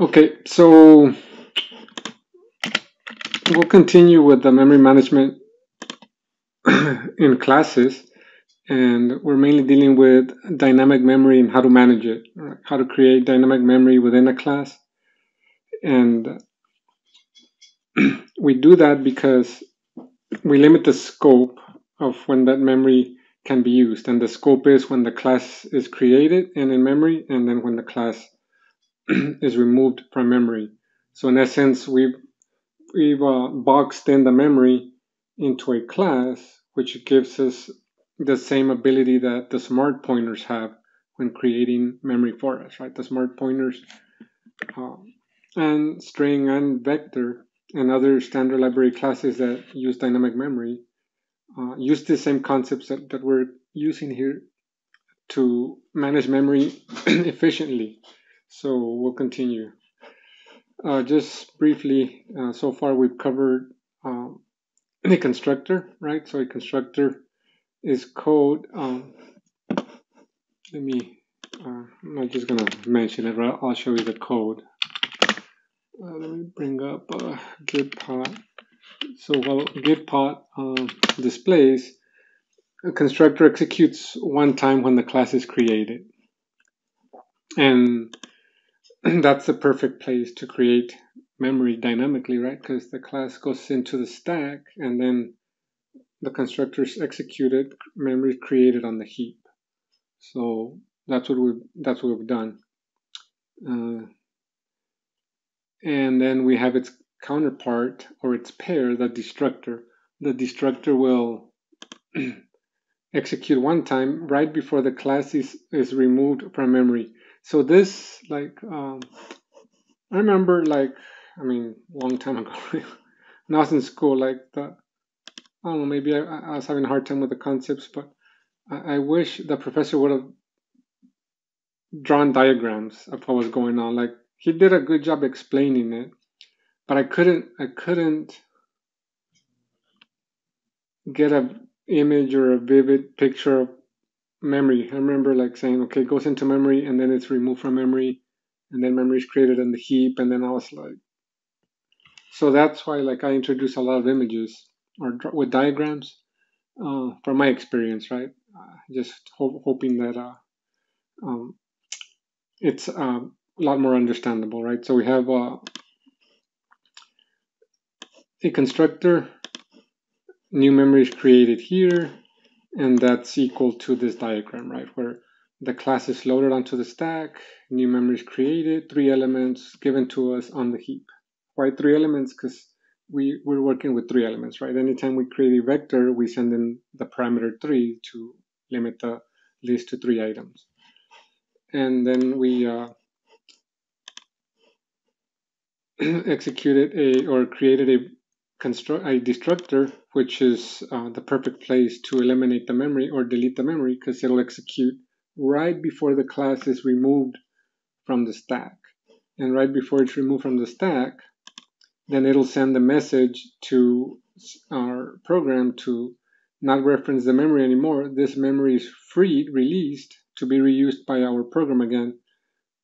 Okay, so we'll continue with the memory management in classes, and we're mainly dealing with dynamic memory and how to manage it, how to create dynamic memory within a class. And we do that because we limit the scope of when that memory can be used. And the scope is when the class is created and in memory, and then when the class is removed from memory. So in essence, we've we've uh, boxed in the memory into a class, which gives us the same ability that the smart pointers have when creating memory for us, right? The smart pointers uh, and string and vector and other standard library classes that use dynamic memory uh, use the same concepts that, that we're using here to manage memory efficiently. So we'll continue. Uh, just briefly, uh, so far we've covered um, a constructor, right? So a constructor is code. Um, let me, uh, I'm not just going to mention it, right? I'll show you the code. Uh, let me bring up uh, Gitpod. So while Gitpod um, displays, a constructor executes one time when the class is created. And that's the perfect place to create memory dynamically, right? Because the class goes into the stack and then the constructor is executed, memory created on the heap. So that's what we've that's what we've done. Uh, and then we have its counterpart or its pair, the destructor. The destructor will execute one time right before the class is, is removed from memory. So this, like, um, I remember, like, I mean, long time ago, when I was in school, like, the, I don't know, maybe I, I was having a hard time with the concepts, but I, I wish the professor would have drawn diagrams of what was going on. Like, he did a good job explaining it, but I couldn't, I couldn't get a image or a vivid picture of memory. I remember like saying, okay, it goes into memory and then it's removed from memory and then memory is created in the heap. And then I was like, so that's why like I introduce a lot of images or with diagrams uh, from my experience, right? Uh, just ho- hoping that uh, um, it's uh, a lot more understandable, right? So we have uh, a constructor, new memory is created here and that's equal to this diagram, right? Where the class is loaded onto the stack, new memory is created, three elements given to us on the heap. Why three elements? Because we, we're working with three elements, right? Anytime we create a vector, we send in the parameter three to limit the list to three items. And then we uh, executed a or created a construct a destructor, which is uh, the perfect place to eliminate the memory or delete the memory because it'll execute right before the class is removed from the stack. And right before it's removed from the stack, then it'll send a message to our program to not reference the memory anymore. This memory is freed, released to be reused by our program again.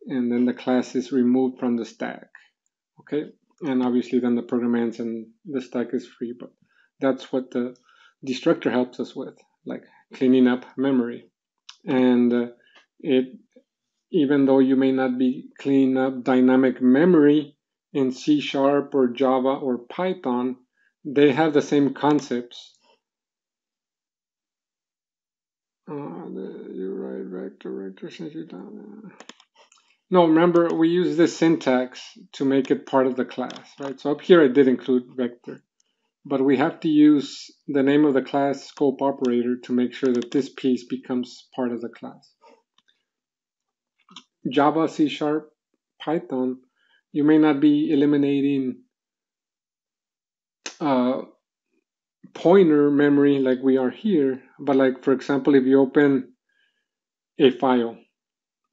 And then the class is removed from the stack. Okay, and obviously then the program ends and the stack is free but that's what the destructor helps us with like cleaning up memory. And uh, it even though you may not be cleaning up dynamic memory in c sharp or java or python they have the same concepts. Uh, you write vector vector since you down no, remember we use this syntax to make it part of the class, right? So up here I did include vector, but we have to use the name of the class scope operator to make sure that this piece becomes part of the class. Java, C Sharp, Python, you may not be eliminating uh, pointer memory like we are here, but like for example, if you open a file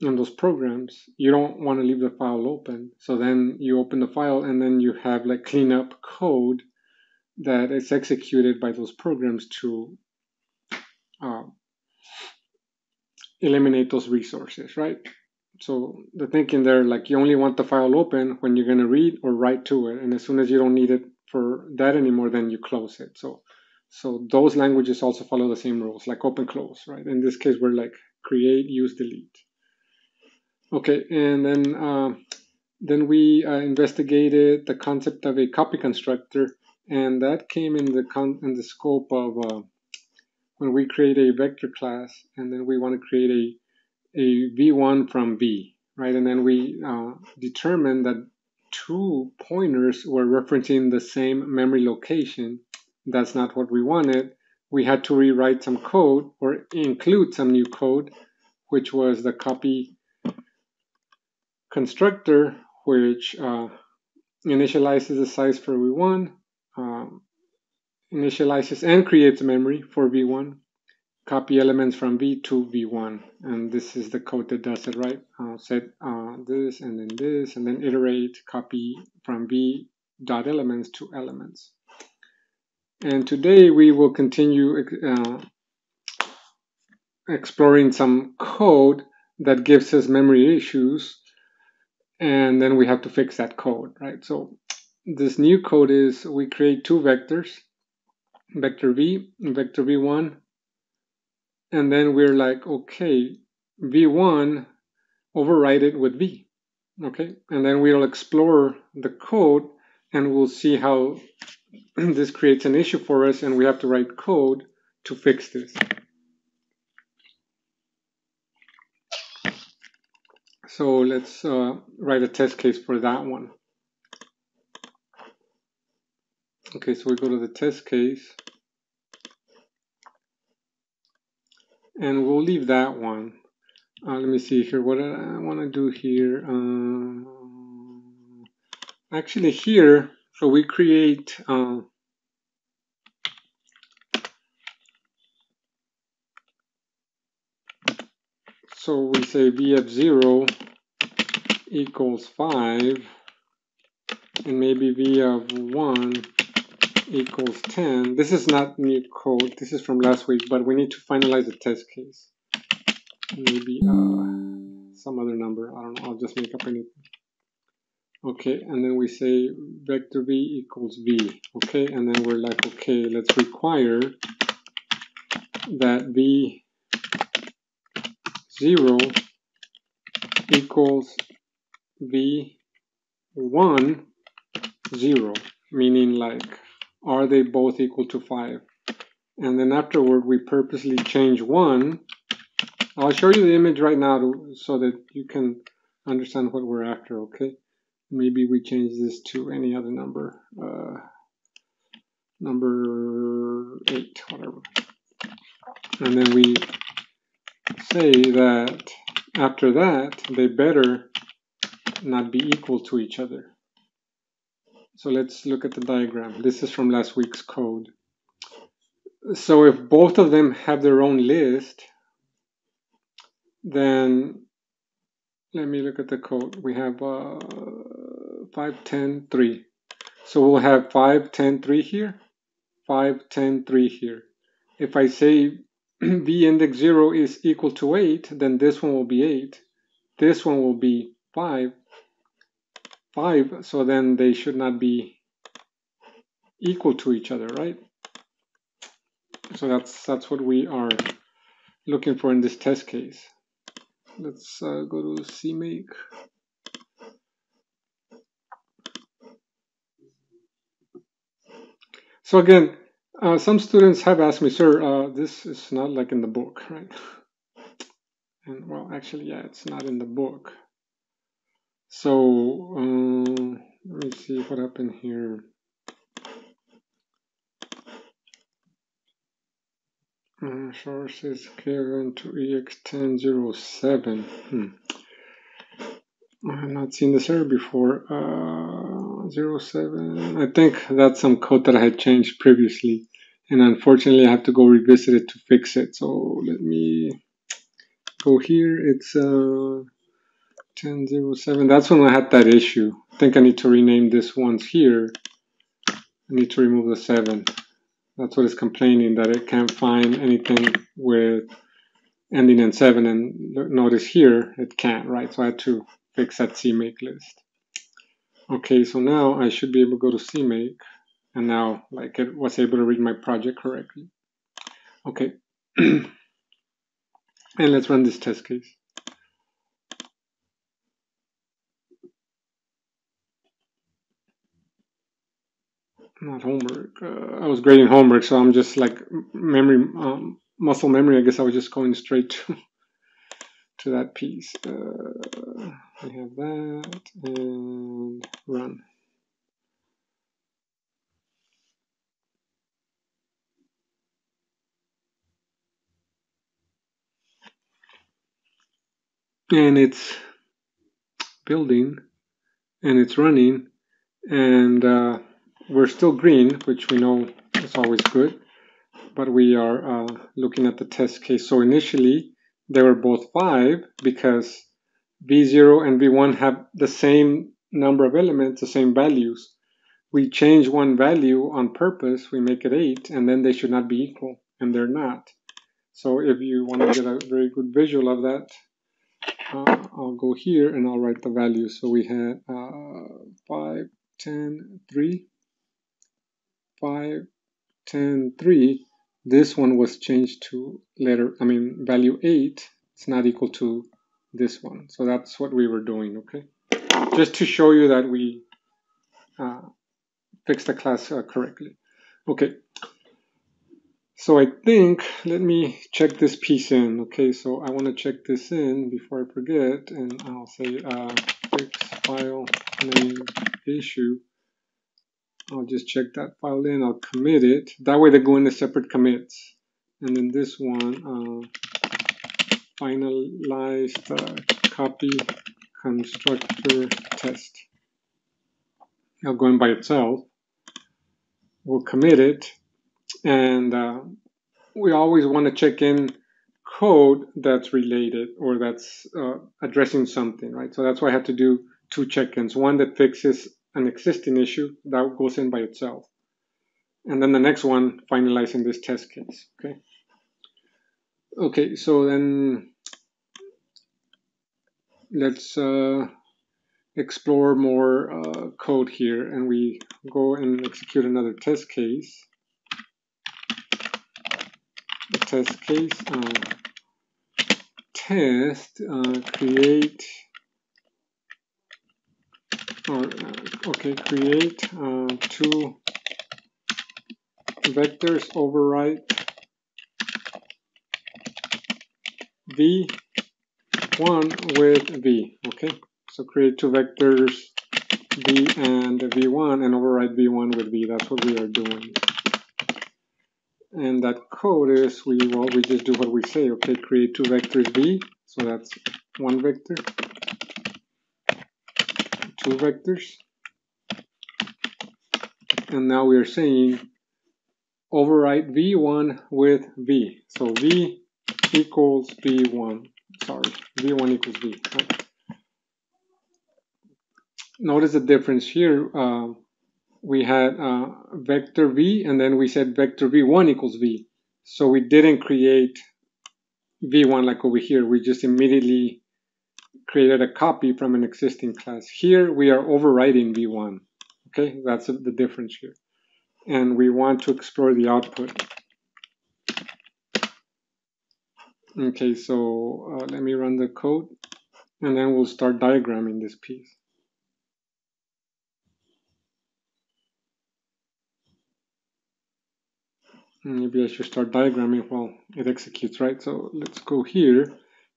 in those programs, you don't want to leave the file open. So then you open the file and then you have like cleanup code that is executed by those programs to uh, eliminate those resources, right? so the thinking there, like you only want the file open when you're going to read or write to it. And as soon as you don't need it for that anymore, then you close it. So, so those languages also follow the same rules, like open, close, right? In this case, we're like create, use, delete. Okay, and then uh, then we uh, investigated the concept of a copy constructor, and that came in the con in the scope of uh, when we create a vector class, and then we want to create a a v1 from v, right? And then we uh, determined that two pointers were referencing the same memory location. That's not what we wanted. We had to rewrite some code or include some new code, which was the copy constructor, which uh, initializes the size for v1, uh, initializes and creates memory for v1, copy elements from v to v1 and this is the code that does it right? I'll set uh, this and then this and then iterate copy from v dot elements to elements. And today we will continue uh, exploring some code that gives us memory issues and then we have to fix that code right so this new code is we create two vectors vector v and vector v1 and then we're like, okay, v1, override it with v. Okay, and then we'll explore the code and we'll see how this creates an issue for us and we have to write code to fix this. So let's uh, write a test case for that one. Okay, so we go to the test case. and we'll leave that one. Uh, let me see here what I want to do here. Uh, actually here, so we create uh, so we say vf0 equals 5 and maybe vf1 equals 10. This is not new code. This is from last week, but we need to finalize the test case. Maybe uh, some other number. I don't know. I'll just make up anything. Okay, and then we say vector v equals v. Okay, and then we're like, okay, let's require that v 0 equals v1 0, meaning like are they both equal to 5? And then afterward, we purposely change 1. I'll show you the image right now to, so that you can understand what we're after, okay? Maybe we change this to any other number. Uh, number 8, whatever. And then we say that after that, they better not be equal to each other. So let's look at the diagram. This is from last week's code. So if both of them have their own list, then let me look at the code. We have uh, 5, 10, 3. So we'll have 5, 10, 3 here, 5, 10, 3 here. If I say v index 0 is equal to 8, then this one will be 8. This one will be 5, 5, so then they should not be equal to each other, right? So that's that's what we are looking for in this test case. Let's uh, go to CMake. So again, uh, some students have asked me, sir, uh, this is not like in the book, right? And well, actually, yeah, it's not in the book. So um, let me see what happened here. Uh, sources given to EX1007. Hmm. I have not seen this error before. Uh, 07. I think that's some code that I had changed previously. And unfortunately, I have to go revisit it to fix it. So let me go here. It's uh, 1007. That's when I had that issue. I think I need to rename this ones here. I need to remove the 7. That's what it's complaining, that it can't find anything with ending in 7 and notice here it can't, right? So I had to fix that CMake list. Okay, so now I should be able to go to CMake and now like it was able to read my project correctly. Okay, and let's run this test case. Not homework. Uh, I was grading homework, so I'm just like memory, um, muscle memory. I guess I was just going straight to to that piece. Uh, we have that and run. And it's building and it's running and uh, we're still green, which we know is always good, but we are uh, looking at the test case. So initially, they were both 5 because V0 and V1 have the same number of elements, the same values. We change one value on purpose, we make it 8, and then they should not be equal, and they're not. So if you want to get a very good visual of that, uh, I'll go here and I'll write the value. So we had uh, 5, 10, 3, 5, 10, 3 this one was changed to letter, I mean, value 8. It's not equal to this one. So that's what we were doing, okay? Just to show you that we uh, fixed the class uh, correctly. Okay. So I think, let me check this piece in. Okay, so I want to check this in before I forget, and I'll say uh, fix file name issue. I'll just check that file in, I'll commit it. That way they go into separate commits. And then this one, uh, finalized uh, copy constructor test. Now going by itself, we'll commit it. And uh, we always want to check in code that's related or that's uh, addressing something, right? So that's why I have to do two check-ins. One that fixes an existing issue that goes in by itself. And then the next one, finalizing this test case, okay? Okay, so then let's uh, explore more uh, code here and we go and execute another test case. Test case, uh, test, uh, create or uh, okay create uh, two vectors overwrite v1 with v okay? So create two vectors v and v1 and overwrite v1 with v. That's what we are doing and that code is we well we just do what we say okay create two vectors v so that's one vector two vectors. And now we are saying overwrite v1 with v. So v equals v1. Sorry, v1 equals v. Notice the difference here. Uh, we had uh, vector v and then we said vector v1 equals v. So we didn't create v1 like over here. We just immediately created a copy from an existing class. Here we are overwriting v1. Okay, that's the difference here. And we want to explore the output. Okay, so uh, let me run the code and then we'll start diagramming this piece. Maybe I should start diagramming while it executes, right? So let's go here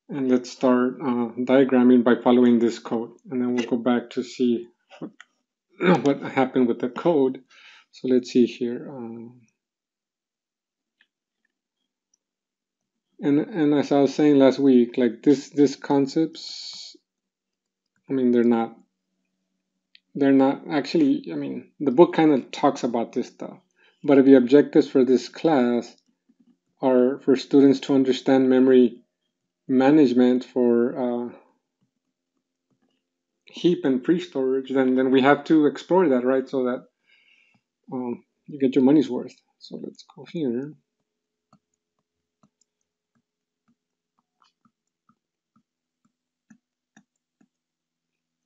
and let's start uh, diagramming by following this code. And then we'll go back to see what, what happened with the code. So let's see here. Um, and and as I was saying last week, like this this concepts, I mean they're not they're not actually. I mean the book kind of talks about this stuff, but if the objectives for this class are for students to understand memory management for uh, heap and pre-storage, then then we have to explore that, right? So that um, you get your money's worth. So let's go here.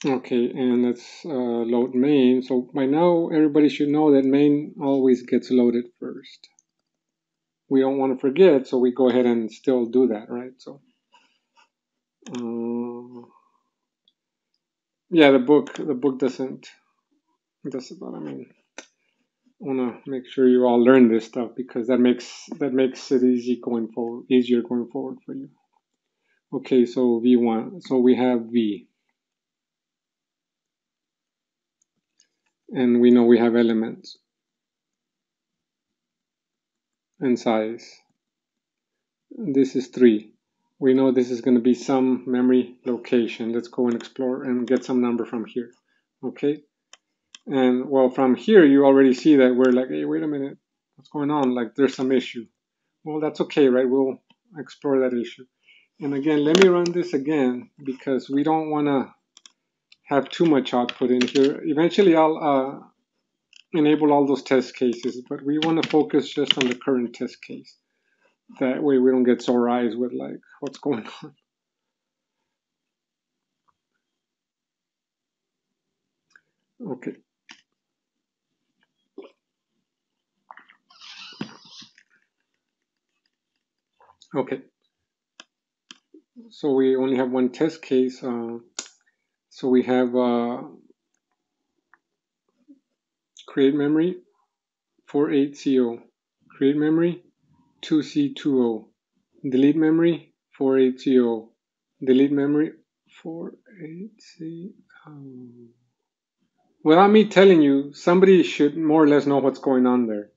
Okay, and let's uh, load main. So by now, everybody should know that main always gets loaded first. We don't want to forget, so we go ahead and still do that, right? So, uh, yeah, the book, the book doesn't, that's about, I mean, I want to make sure you all learn this stuff because that makes, that makes it easy going forward, easier going forward for you. Okay, so V1, so we have V. and we know we have elements and size. This is 3. We know this is going to be some memory location. Let's go and explore and get some number from here. Okay? And well, from here, you already see that we're like, hey, wait a minute, what's going on? Like, there's some issue. Well, that's okay, right? We'll explore that issue. And again, let me run this again because we don't want to have too much output in here. Eventually I'll uh, enable all those test cases, but we want to focus just on the current test case. That way we don't get sore eyes with like, what's going on? Okay. Okay. So we only have one test case. Uh, so we have uh, create memory 48CO, create memory 2C20, delete memory 48CO, delete memory 48CO. Without me telling you, somebody should more or less know what's going on there.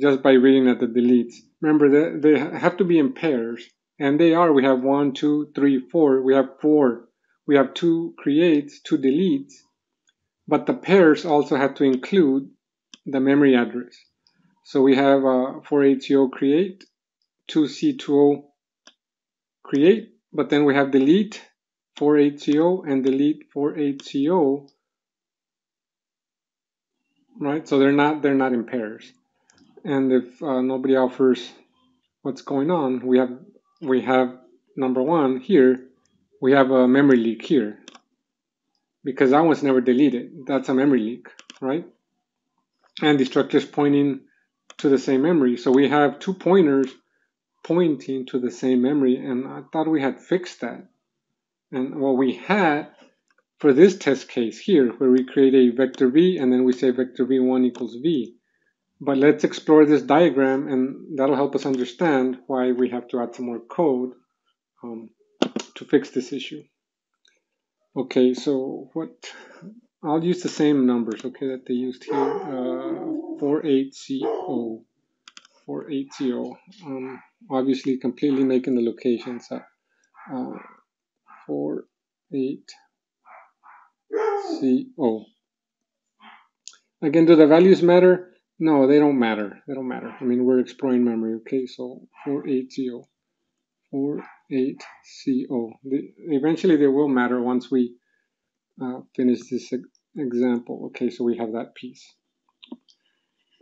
Just by reading at the deletes. Remember, they have to be in pairs. And they are, we have one, two, three, four. We have four. We have two creates, two deletes. But the pairs also have to include the memory address. So we have uh, 48CO create, 2C20 create, but then we have delete 48CO and delete 48CO. Right? So they're not they're not in pairs. And if uh, nobody offers what's going on, we have we have number one here, we have a memory leak here because that one's never deleted. That's a memory leak, right? And the structure is pointing to the same memory. So we have two pointers pointing to the same memory, and I thought we had fixed that. And what we had for this test case here, where we create a vector v and then we say vector v1 equals v, but let's explore this diagram and that'll help us understand why we have to add some more code um, to fix this issue. Okay, so what, I'll use the same numbers, okay, that they used here, uh, 48CO, 48CO, um, obviously completely making the locations up, uh, 48CO. Again, do the values matter? No, they don't matter. They don't matter. I mean, we're exploring memory. Okay, so 480. 48CO. eventually, they will matter once we uh, finish this example. Okay, so we have that piece.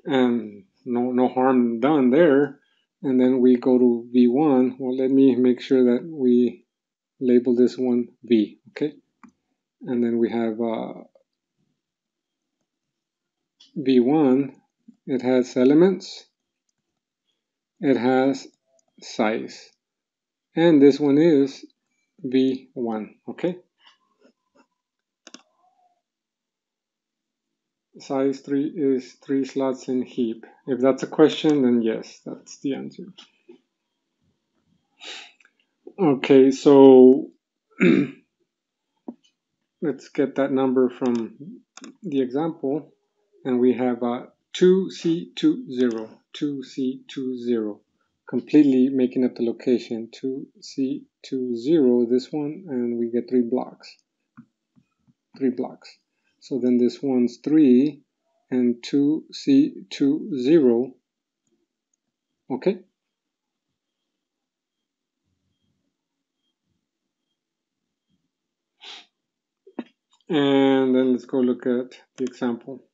And no, no harm done there. And then we go to V1. Well, let me make sure that we label this one V. Okay. And then we have uh, V1 it has elements, it has size, and this one is V1, okay? Size 3 is 3 slots in heap. If that's a question, then yes, that's the answer. Okay, so let's get that number from the example, and we have uh, 2C20, 2C20, completely making up the location, 2C20, this one, and we get three blocks, three blocks. So then this one's 3 and 2C20, okay? And then let's go look at the example.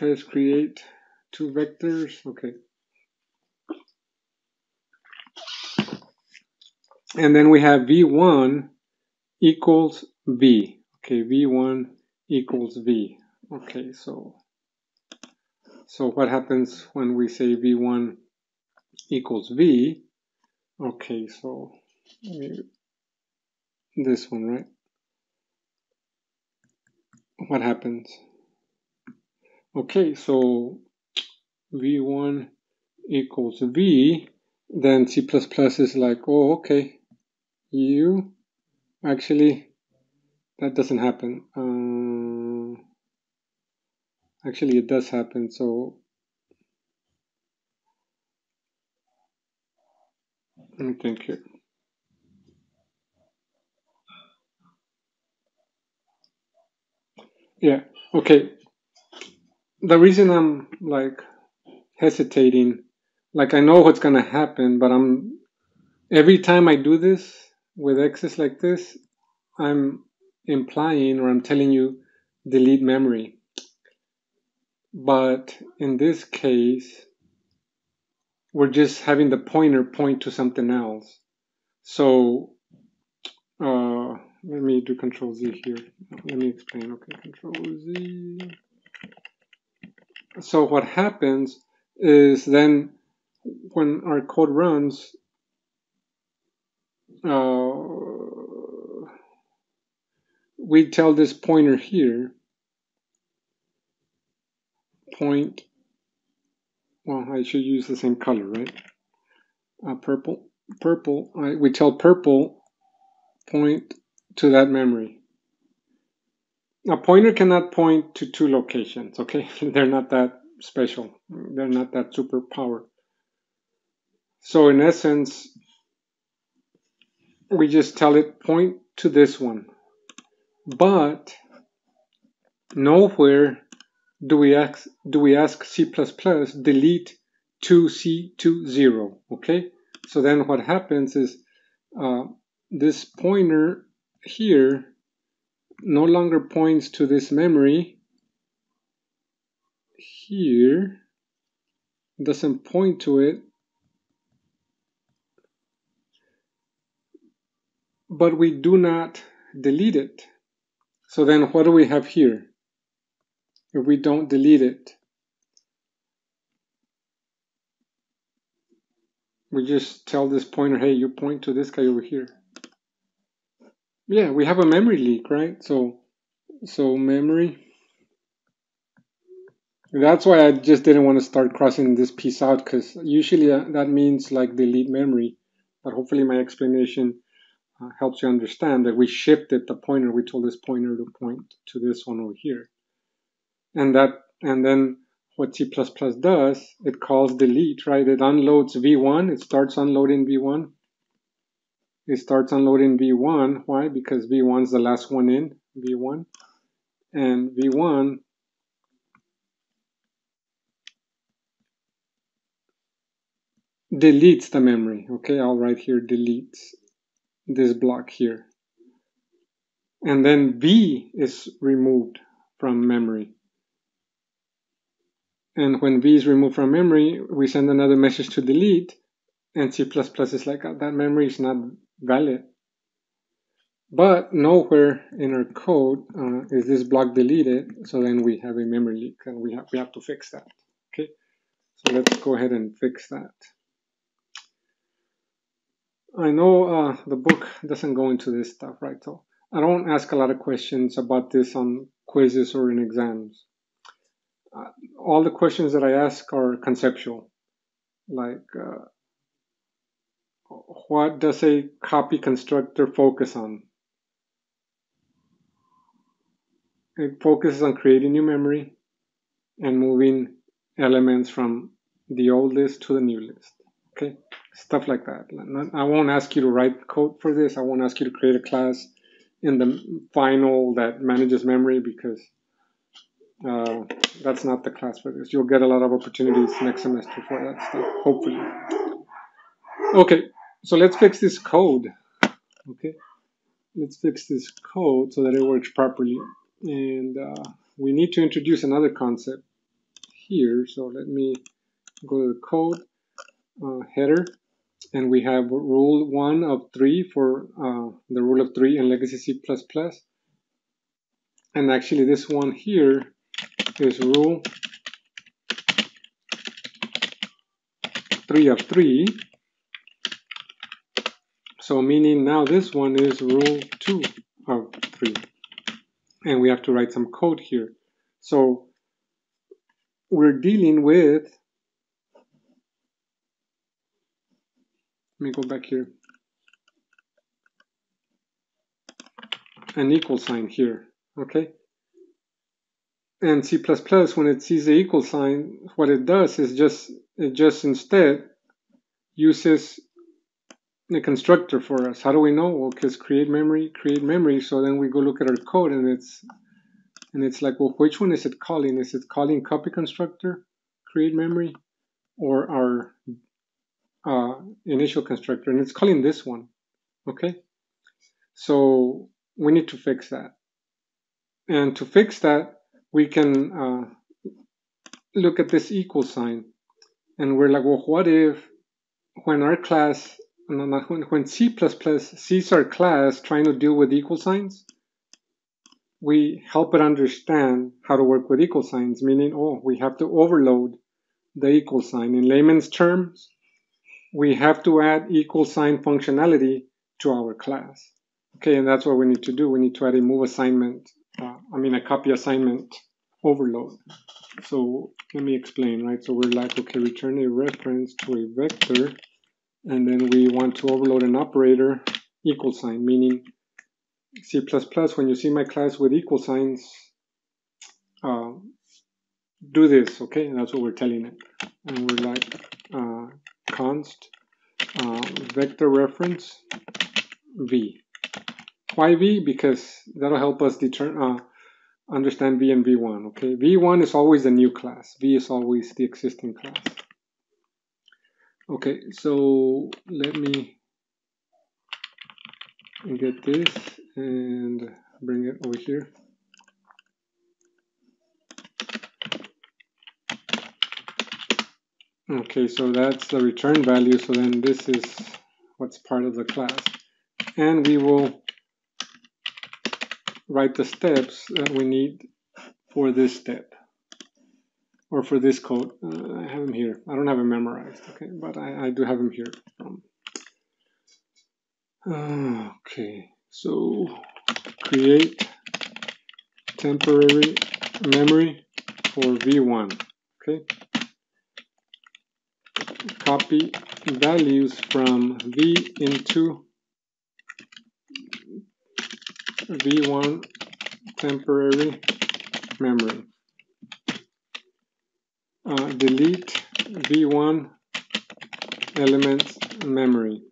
Test create two vectors. Okay. And then we have v1 equals v. Okay, v1 equals v. Okay, so so what happens when we say v1 equals v? Okay, so this one, right? What happens? Okay, so v1 equals v, then C++ is like, oh, okay, you actually that doesn't happen. Uh, actually it does happen so let me think here. Yeah okay the reason i'm like hesitating like i know what's gonna happen but i'm every time i do this with X's like this, I'm implying or I'm telling you delete memory. But in this case, we're just having the pointer point to something else. So uh, let me do control Z here. Let me explain. Okay, control Z. So what happens is then when our code runs, uh, we tell this pointer here, point, well, I should use the same color, right? Uh, purple, purple, I, we tell purple point to that memory. A pointer cannot point to two locations, okay? They're not that special. They're not that super power. So in essence, we just tell it point to this one. But nowhere do we ask do we ask C++ delete 2C20, okay? So then what happens is uh, this pointer here no longer points to this memory here doesn't point to it but we do not delete it. So then what do we have here? If we don't delete it, we just tell this pointer, hey, you point to this guy over here. Yeah, we have a memory leak, right? So, so memory. That's why I just didn't want to start crossing this piece out because usually uh, that means like delete memory. But hopefully my explanation uh, helps you understand that we shifted the pointer. We told this pointer to point to this one over here. And that, and then what C++ does, it calls delete, right? It unloads v1. It starts unloading v1. It starts unloading v1. Why? Because v1 is the last one in, v1. And v1 deletes the memory. Okay, I'll write here deletes this block here. And then V is removed from memory. And when V is removed from memory, we send another message to delete, and C++ is like, oh, that memory is not valid. But nowhere in our code uh, is this block deleted, so then we have a memory leak, and we have, we have to fix that. Okay, so let's go ahead and fix that. I know uh, the book doesn't go into this stuff, right? So I don't ask a lot of questions about this on quizzes or in exams. Uh, all the questions that I ask are conceptual, like uh, what does a copy constructor focus on? It focuses on creating new memory and moving elements from the old list to the new list. Okay stuff like that. I won't ask you to write code for this. I won't ask you to create a class in the final that manages memory because uh, that's not the class for this. You'll get a lot of opportunities next semester for that stuff, hopefully. Okay, so let's fix this code. Okay, let's fix this code so that it works properly. And uh, we need to introduce another concept here. So let me go to the code uh, header and we have rule one of three for uh, the rule of three in legacy C++. And actually this one here is rule three of three. So meaning now this one is rule two of three. And we have to write some code here. So we're dealing with, let me go back here, an equal sign here, okay? And C++, when it sees the equal sign, what it does is just, it just instead uses the constructor for us. How do we know? Well, because create memory, create memory. So then we go look at our code and it's and it's like, well, which one is it calling? Is it calling copy constructor, create memory, or our uh, initial constructor? And it's calling this one, okay? So we need to fix that. And to fix that, we can uh, look at this equal sign. And we're like, well, what if when our class, when, C++ sees our class trying to deal with equal signs, we help it understand how to work with equal signs, meaning, oh, we have to overload the equal sign. In layman's terms, we have to add equal sign functionality to our class. Okay, and that's what we need to do. We need to add a move assignment, uh, I mean a copy assignment overload. So let me explain, right? So we're like, okay, return a reference to a vector, and then we want to overload an operator equal sign, meaning C++, when you see my class with equal signs, uh, do this, okay? And that's what we're telling it. And we're like uh, const uh, vector reference v. Why v? Because that'll help us determine uh, understand v and v1, okay? v1 is always the new class. v is always the existing class. Okay, so let me get this and bring it over here. Okay, so that's the return value. So then this is what's part of the class. And we will write the steps that we need for this step or for this code. Uh, I have them here. I don't have them memorized, okay, but I, I do have them here. Um, okay. So create temporary memory for v1. Okay. Copy values from v into v1 temporary memory. Uh, delete v1 elements memory.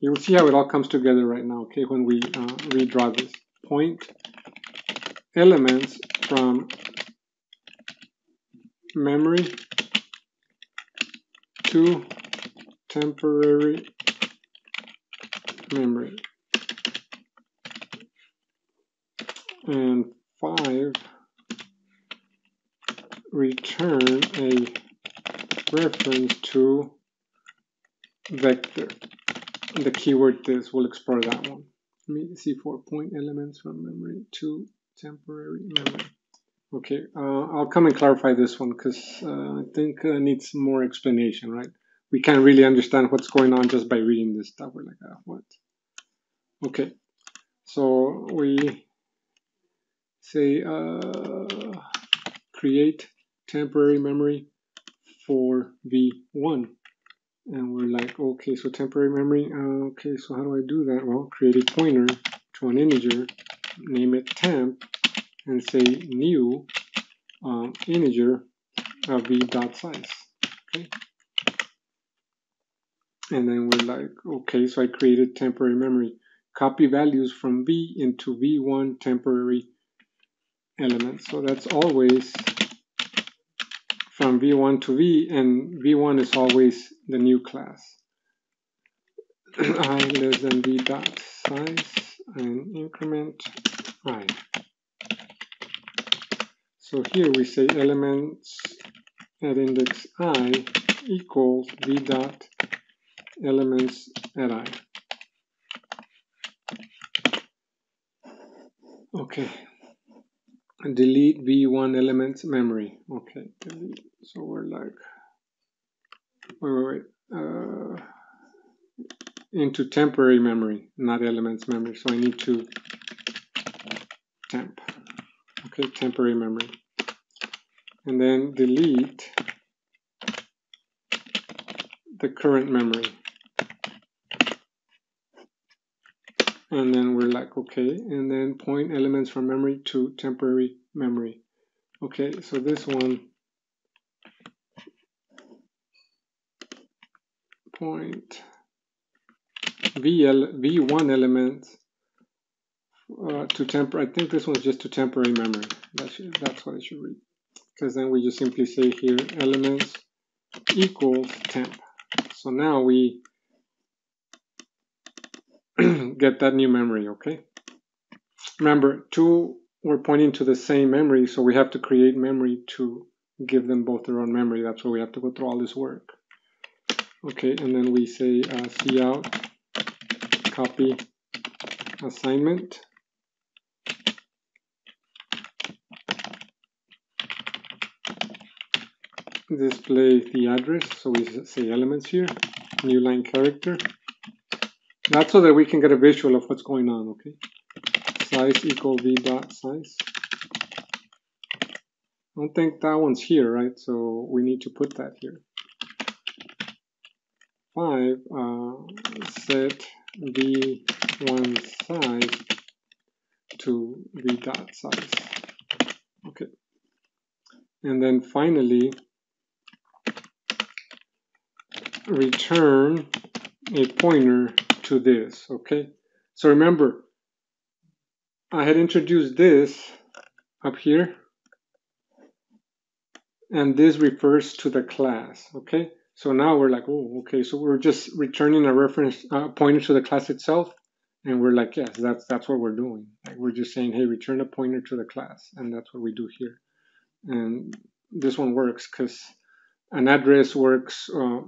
You will see how it all comes together right now, okay, when we uh, redraw this. Point elements from memory to temporary memory. And five, return a reference to vector the keyword this, we'll explore that one. Let me see four point elements from memory to temporary memory. Okay, uh, I'll come and clarify this one because uh, I think uh, needs more explanation, right? We can't really understand what's going on just by reading this stuff. We're like, ah, what? Okay, so we say uh, create temporary memory for v1 and we're like, okay, so temporary memory, uh, okay, so how do I do that? Well, create a pointer to an integer, name it temp, and say new um, integer of v dot size, okay? And then we're like, okay, so I created temporary memory. Copy values from v into v1 temporary element So that's always from v1 to v, and v1 is always the new class. i less than v dot size and increment i. So here we say elements at index i equals v dot elements at i. Okay. Delete v1 elements memory. Okay. So we're like, wait, wait, wait. Uh, into temporary memory, not elements memory. So I need to temp. Okay, temporary memory. And then delete the current memory. And then we're like, okay, and then point elements from memory to temporary memory. Okay, so this one point VL, V1 element uh, to temporary, I think this one's just to temporary memory. That should, that's what it should read. Because then we just simply say here elements equals temp. So now we get that new memory, okay? Remember, two we're pointing to the same memory, so we have to create memory to give them both their own memory. That's why we have to go through all this work. Okay, and then we say uh, cout copy assignment. Display the address, so we say elements here, new line character. That's so that we can get a visual of what's going on, okay? Size equal v dot size. I don't think that one's here, right? So we need to put that here. Five, uh, set v1 size to v dot size. Okay. And then finally, return a pointer to this, okay? So remember, I had introduced this up here, and this refers to the class, okay? So now we're like, oh, okay, so we're just returning a reference uh, pointer to the class itself, and we're like, yes, that's that's what we're doing. Like we're just saying, hey, return a pointer to the class, and that's what we do here. And this one works because an address works uh,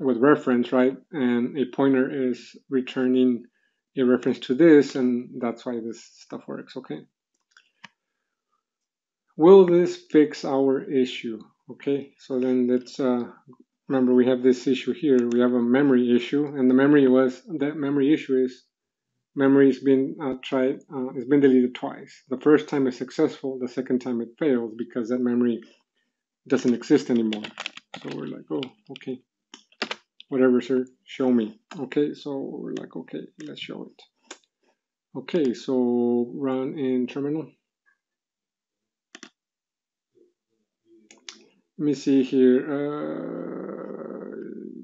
with reference, right? And a pointer is returning a reference to this, and that's why this stuff works, okay? Will this fix our issue? Okay, so then let's, uh, remember we have this issue here. We have a memory issue, and the memory was, that memory issue is memory has been uh, tried, uh, it's been deleted twice. The first time is successful, the second time it fails because that memory doesn't exist anymore. So we're like, oh, okay whatever sir. Show me. Okay so we're like okay let's show it. Okay so run in terminal. Let me see here. Uh,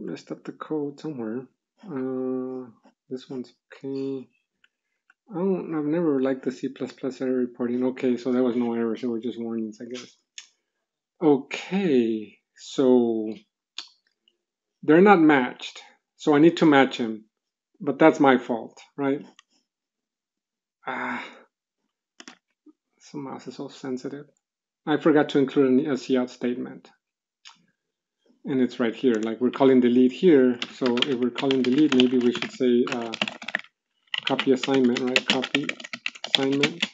messed up the code somewhere. Uh, this one's okay. I don't, I've never liked the C++ error reporting. Okay, so there was no errors, it was just warnings, I guess. Okay, so they're not matched. So I need to match him. But that's my fault, right? Ah, some mouse is so sensitive. I forgot to include a cout statement. And it's right here, like we're calling delete here. So if we're calling delete, maybe we should say uh, copy assignment, right? Copy assignment,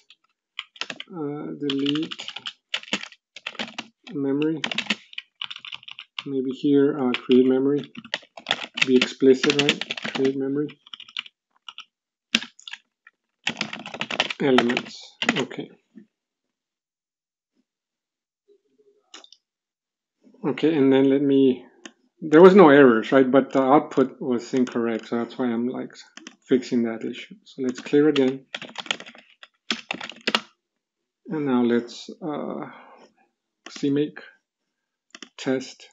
uh, delete memory maybe here uh, create memory. Be explicit right? Create memory. Elements okay. Okay and then let me there was no errors right? But the output was incorrect so that's why I'm like fixing that issue. So let's clear again. And now let's uh, CMake test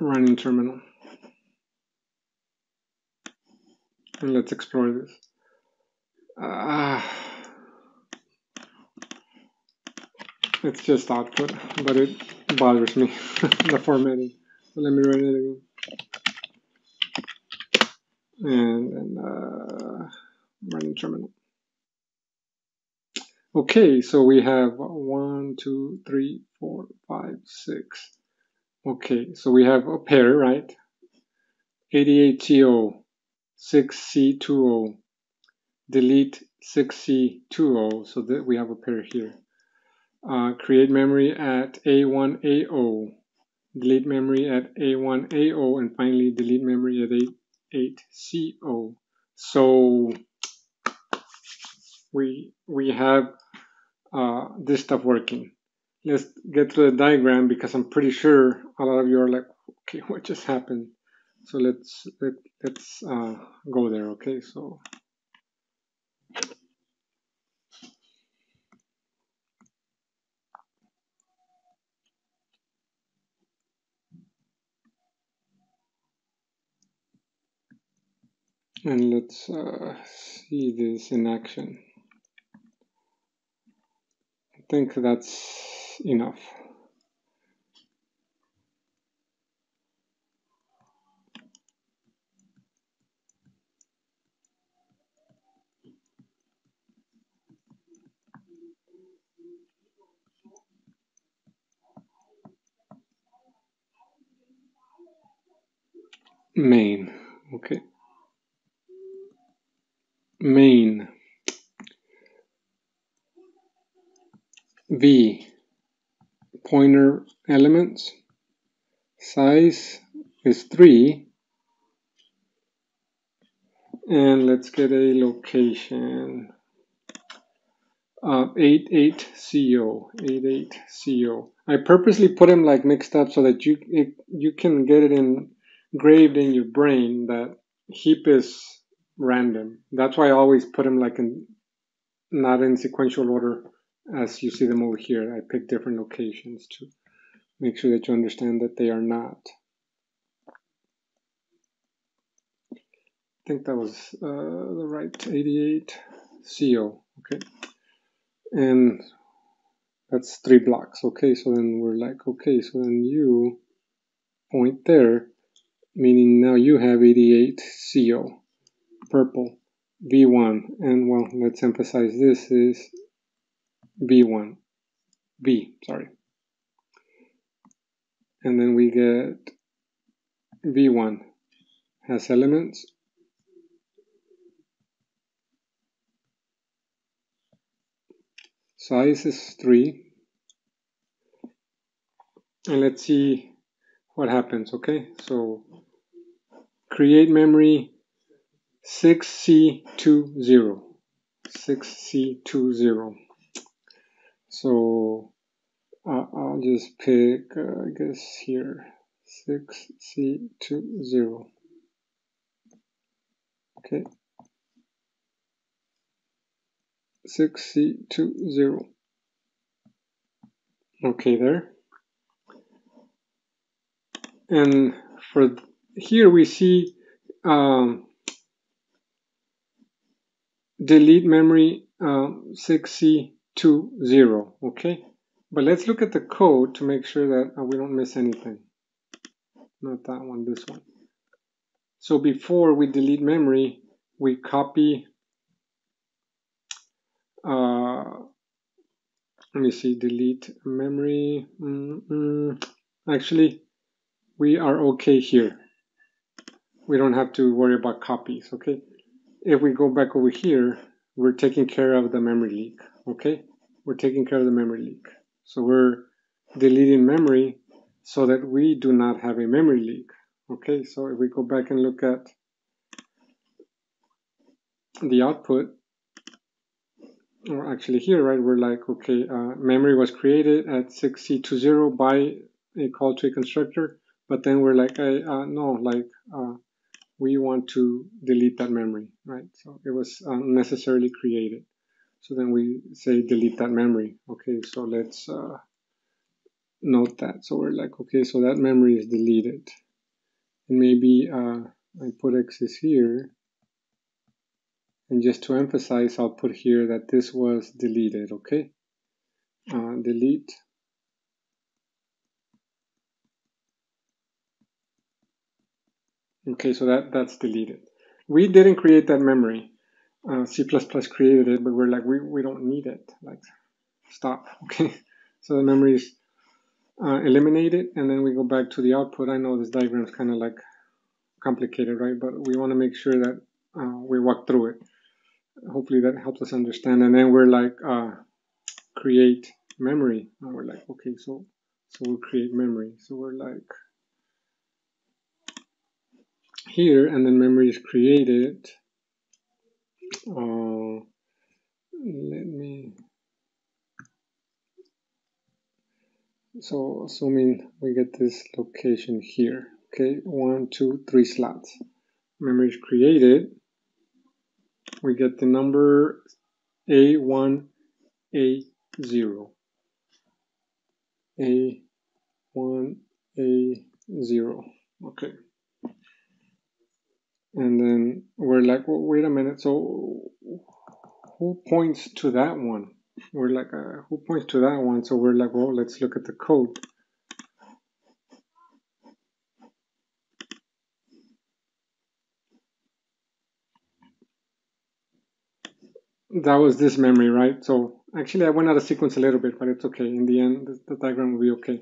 running terminal. And let's explore this. Uh, it's just output, but it bothers me, the formatting. So let me run it again. and, and uh, running terminal. Okay, so we have one, two, three, four, five, six. Okay, so we have a pair, right? 88TO, 6C20, delete 6C20, so that we have a pair here. Uh, create memory at A1AO, delete memory at A1AO, and finally delete memory at A8CO. So we we have uh, this stuff working. Let's get to the diagram because I'm pretty sure a lot of you are like, okay, what just happened? So let's let, let's uh, go there. Okay, so. And let's uh, see this in action I think that's enough. Main, okay. Main. V pointer elements. Size is 3 and let's get a location. Uh, 88CO 88CO I purposely put them like mixed up so that you it, you can get it engraved in your brain that heap is random. That's why I always put them like in not in sequential order as you see them over here, I picked different locations to make sure that you understand that they are not. I think that was uh, the right 88 CO, okay? And that's three blocks, okay? So then we're like, okay, so then you point there, meaning now you have 88 CO, purple, V1, and well, let's emphasize this is v1, v, sorry. And then we get v1 has elements. Size is 3. And let's see what happens, okay? So create memory 6C20. 6C20. So uh, I'll just pick, uh, I guess here, 6C20. Okay. 6C20. Okay, there. And for here we see um, delete memory um, 6C to zero, okay? But let's look at the code to make sure that uh, we don't miss anything. Not that one, this one. So before we delete memory, we copy, uh, let me see, delete memory. Mm -mm. Actually, we are okay here. We don't have to worry about copies, okay? If we go back over here, we're taking care of the memory leak, okay? We're taking care of the memory leak. So we're deleting memory so that we do not have a memory leak, okay? So if we go back and look at the output, or actually here, right, we're like, okay, uh, memory was created at 6C20 by a call to a constructor, but then we're like, I, uh, no, like, uh, we want to delete that memory, right? So it was unnecessarily created. So then we say delete that memory. Okay, so let's uh, note that. So we're like, okay, so that memory is deleted. And maybe uh, I put X's here. And just to emphasize, I'll put here that this was deleted, okay? Uh, delete Okay, so that, that's deleted. we didn't create that memory. Uh, C++ created it, but we're like, we, we don't need it. Like, stop, okay? So the memory is uh, eliminated, and then we go back to the output. I know this diagram is kind of like complicated, right? But we want to make sure that uh, we walk through it. Hopefully that helps us understand. And then we're like, uh, create memory. And we're like, okay, so so we'll create memory. So we're like here, and then memory is created. Uh, let me. So assuming we get this location here, okay, one, two, three slots. Memory is created. We get the number A1, A0. A1, A0. Okay. And then we're like, well, wait a minute. So who points to that one? We're like, uh, who points to that one? So we're like, well, let's look at the code. That was this memory, right? So actually I went out of sequence a little bit, but it's okay. In the end, the, the diagram will be okay.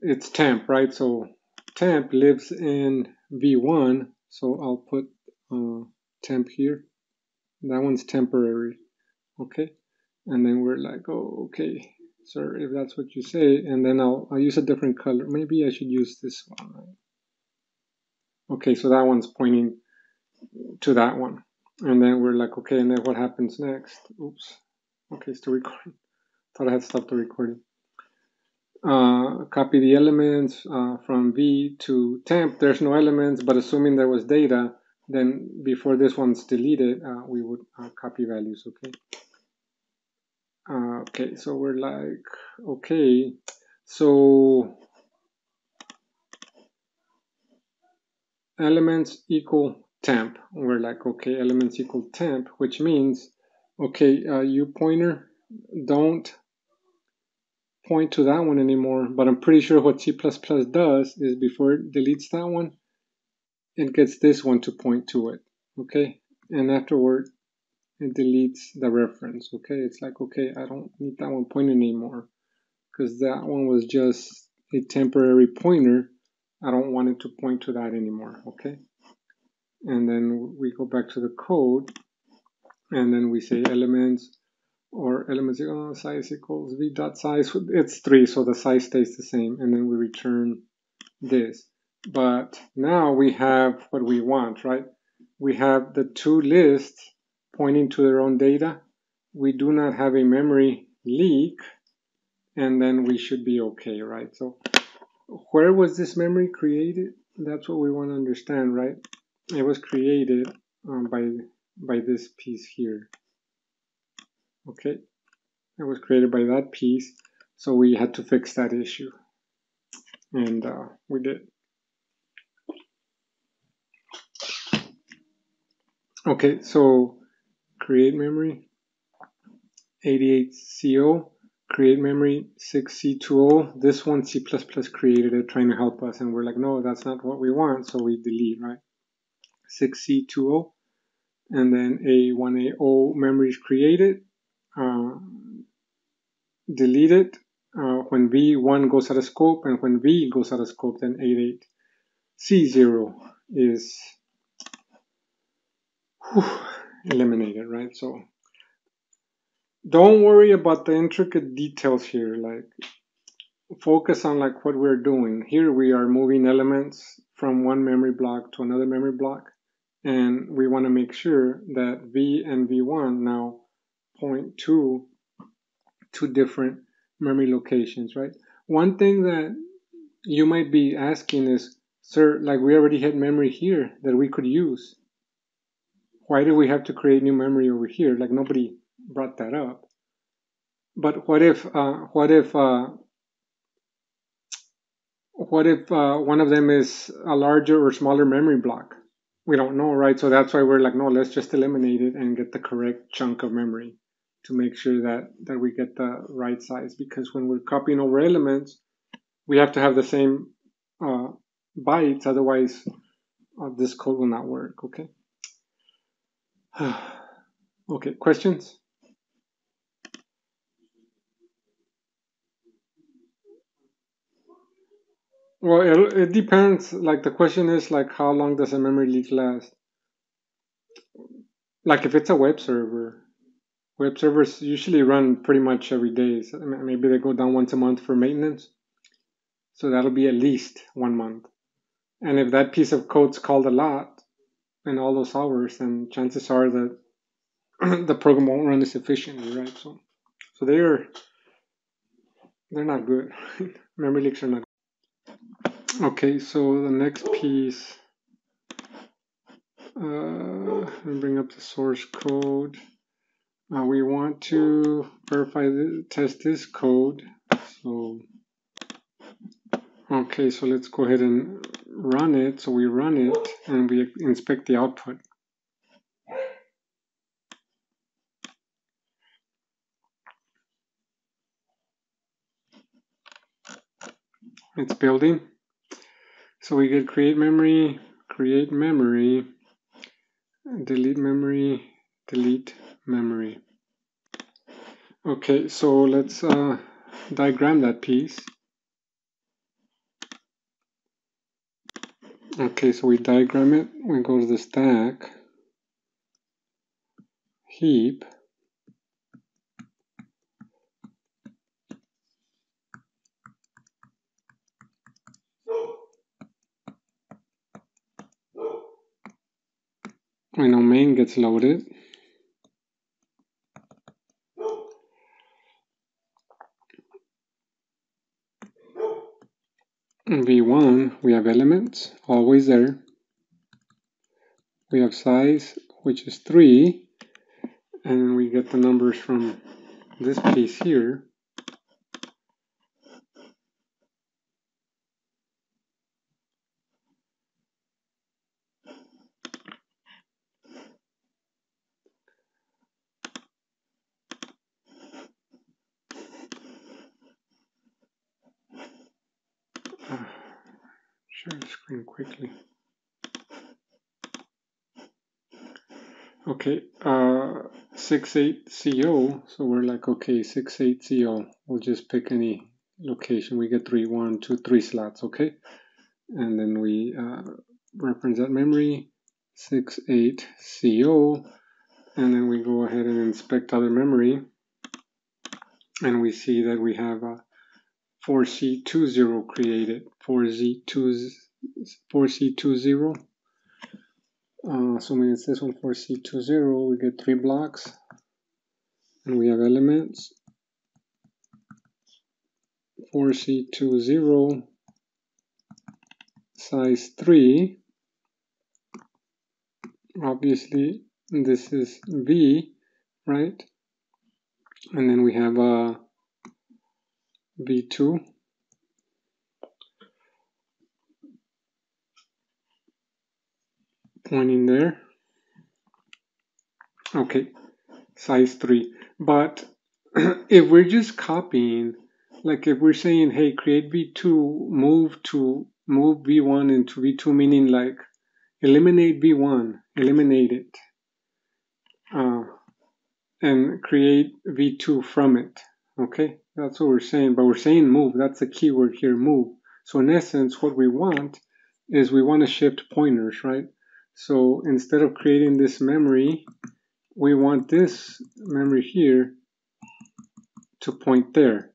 It's temp, right? So temp lives in V1, so I'll put uh, temp here. That one's temporary, okay? And then we're like, oh, okay, sir, if that's what you say, and then I'll, I'll use a different color. Maybe I should use this one? Okay, so that one's pointing to that one. And then we're like, okay, and then what happens next? Oops. Okay, still recording. Thought I had stopped the recording. Uh, copy the elements uh, from V to temp. There's no elements, but assuming there was data, then before this one's deleted, uh, we would uh, copy values, okay? Uh, okay, so we're like, okay, so elements equal temp. We're like, okay, elements equal temp, which means, okay, uh, you pointer, don't point to that one anymore, but I'm pretty sure what C++ does is before it deletes that one, it gets this one to point to it, okay? And afterward, it deletes the reference, okay? It's like, okay, I don't need that one pointing anymore because that one was just a temporary pointer. I don't want it to point to that anymore, okay? And then we go back to the code and then we say elements or elements oh, size equals v dot size. It's three, so the size stays the same. And then we return this. But now we have what we want, right? We have the two lists pointing to their own data. We do not have a memory leak, and then we should be okay, right? So where was this memory created? That's what we want to understand, right? It was created um, by, by this piece here. Okay, it was created by that piece, so we had to fix that issue, and uh, we did. Okay, so create memory 88CO, create memory 6C20. This one C++ created it trying to help us, and we're like, no, that's not what we want, so we delete, right? 6C20, and then A1AO memory is created, uh, delete it uh, when V1 goes out of scope, and when V goes out of scope, then 88C0 is whew, eliminated, right? So don't worry about the intricate details here. Like focus on like what we're doing. Here we are moving elements from one memory block to another memory block. And we want to make sure that V and V1 now point to two different memory locations, right? One thing that you might be asking is, sir, like we already had memory here that we could use why do we have to create new memory over here? Like nobody brought that up. But what if, uh, what if, uh, what if uh, one of them is a larger or smaller memory block? We don't know, right? So that's why we're like, no, let's just eliminate it and get the correct chunk of memory to make sure that, that we get the right size. Because when we're copying over elements, we have to have the same uh, bytes, otherwise uh, this code will not work, okay? okay, questions? Well, it, it depends. Like the question is like, how long does a memory leak last? Like if it's a web server, web servers usually run pretty much every day. So maybe they go down once a month for maintenance. So that'll be at least one month. And if that piece of code's called a lot in all those hours, then chances are that the program won't run as efficiently, right? So, so they're they're not good. Memory leaks are not. Good. Okay, so the next piece. Uh, let me bring up the source code. Uh, we want to verify the, test this code. So, okay, so let's go ahead and run it. So we run it and we inspect the output. It's building. So we get create memory, create memory, delete memory, delete memory. Okay, so let's uh, diagram that piece. Okay, so we diagram it. We go to the stack, heap, I know main gets loaded. V1, we have elements, always there. We have size, which is 3, and we get the numbers from this piece here. Share the screen quickly. Okay, uh, 68CO, so we're like, okay, 68CO, we'll just pick any location. We get three, one, two, three slots, okay? And then we uh, reference that memory, 68CO, and then we go ahead and inspect other memory, and we see that we have a 4C20 created, 4Z2, 4C20. Uh, assuming it's this one, 4C20, we get three blocks, and we have elements. 4C20, size 3. Obviously, this is V, right? And then we have a uh, V2 pointing there. Okay, size 3. But if we're just copying, like if we're saying, hey, create V2, move to move V1 into V2, meaning like eliminate V1, eliminate it, uh, and create V2 from it. Okay, that's what we're saying, but we're saying move. That's the key word here, move. So in essence, what we want is we want to shift pointers, right? So instead of creating this memory, we want this memory here to point there.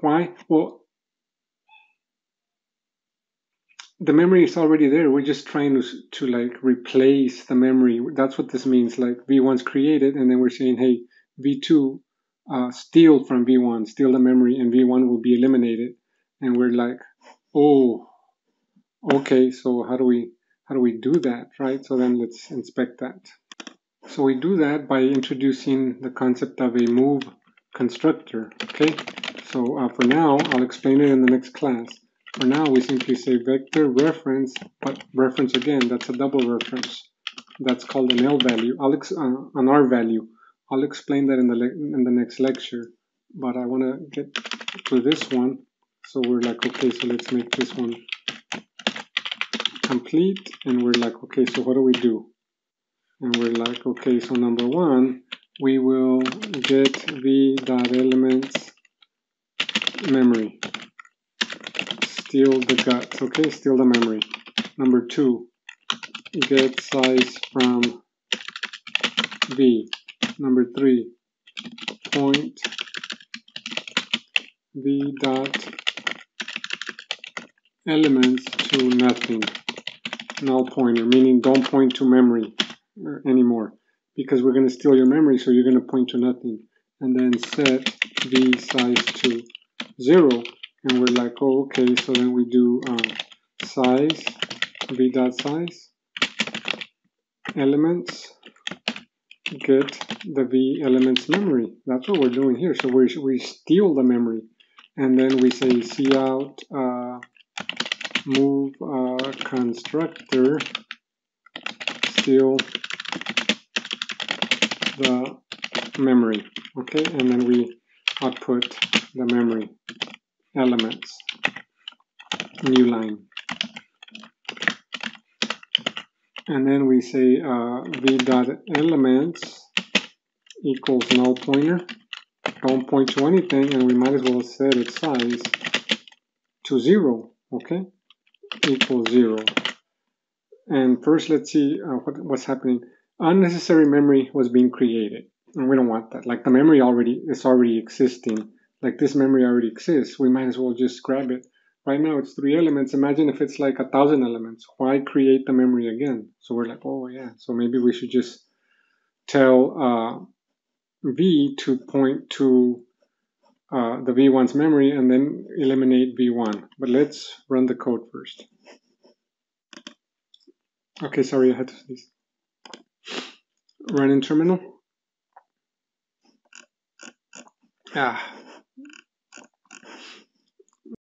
Why? Well, the memory is already there. We're just trying to, to like replace the memory. That's what this means. Like V1's created, and then we're saying, hey, V2 uh, steal from V1, steal the memory, and V1 will be eliminated. And we're like, oh, okay, so how do we how do we do that, right? So then let's inspect that. So we do that by introducing the concept of a move constructor, okay? So uh, for now, I'll explain it in the next class. For now, we simply say vector reference, but reference again, that's a double reference. That's called an L value, I'll uh, an R value. I'll explain that in the in the next lecture, but I want to get to this one. So we're like, okay, so let's make this one complete, and we're like, okay, so what do we do? And we're like, okay, so number one, we will get v dot elements memory. Steal the guts, okay? Steal the memory. Number two, get size from v. Number three, point v dot elements to nothing. Null pointer, meaning don't point to memory anymore because we're going to steal your memory, so you're going to point to nothing. And then set v size to 0. And we're like, oh, okay, so then we do uh, size, v dot size, elements, get the v elements memory. That's what we're doing here. So we, we steal the memory. And then we say cout uh, move uh, constructor steal the memory okay and then we output the memory elements new line and then we say uh, v dot elements equals null pointer. Don't point to anything and we might as well set its size to zero okay? Equals zero. And first let's see uh, what, what's happening. Unnecessary memory was being created and we don't want that. Like the memory already is already existing. Like this memory already exists. We might as well just grab it right now it's three elements. Imagine if it's like a thousand elements. Why create the memory again? So we're like oh yeah. So maybe we should just tell uh, v to point to uh, the v1's memory and then eliminate v1 but let's run the code first. Okay sorry I had to sneeze. Run in terminal. Ah,